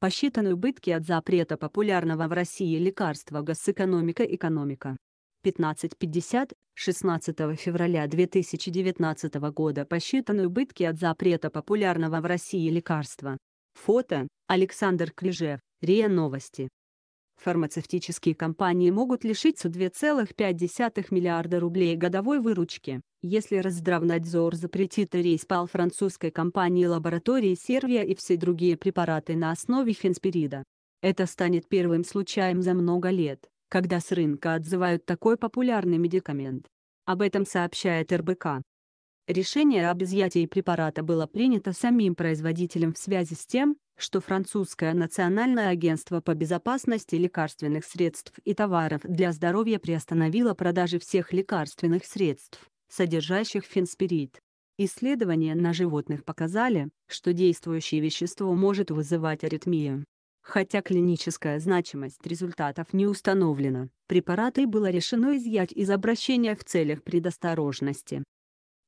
Посчитаны убытки от запрета популярного в России лекарства «Госэкономика-экономика». 15.50, 16 февраля 2019 года посчитаны убытки от запрета популярного в России лекарства. Фото, Александр Крижев, РИА Новости. Фармацевтические компании могут лишиться 2,5 миллиарда рублей годовой выручки, если Росздравнадзор запретит рейспал французской компании лаборатории Сервия и все другие препараты на основе фенспирида. Это станет первым случаем за много лет, когда с рынка отзывают такой популярный медикамент. Об этом сообщает РБК. Решение об изъятии препарата было принято самим производителем в связи с тем, что французское Национальное агентство по безопасности лекарственных средств и товаров для здоровья приостановило продажи всех лекарственных средств, содержащих фенспирид. Исследования на животных показали, что действующее вещество может вызывать аритмию. Хотя клиническая значимость результатов не установлена, препараты было решено изъять из обращения в целях предосторожности.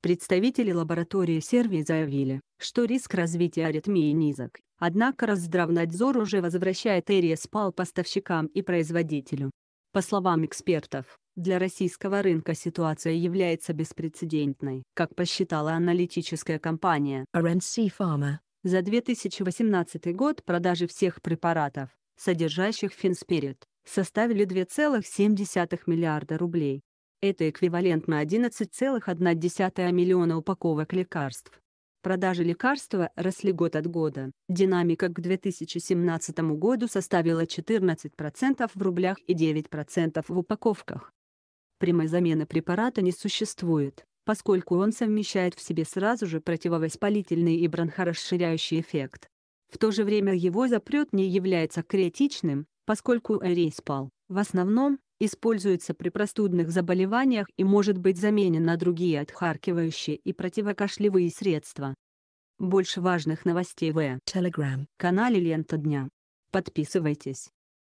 Представители лаборатории Серви заявили, что риск развития аритмии низок, однако Росздравнадзор уже возвращает Эриеспал поставщикам и производителю. По словам экспертов, для российского рынка ситуация является беспрецедентной, как посчитала аналитическая компания RNC Pharma. За 2018 год продажи всех препаратов, содержащих фенспирит, составили 2,7 миллиарда рублей. Это эквивалентно 11,1 миллиона упаковок лекарств. Продажи лекарства росли год от года. Динамика к 2017 году составила 14% в рублях и 9% в упаковках. Прямой замены препарата не существует, поскольку он совмещает в себе сразу же противовоспалительный и бронхорасширяющий эффект. В то же время его запрет не является критичным, поскольку эрейспал, в основном, используется при простудных заболеваниях и может быть заменен на другие отхаркивающие и противокашлевые средства. Больше важных новостей в Telegram. канале Лента Дня. Подписывайтесь.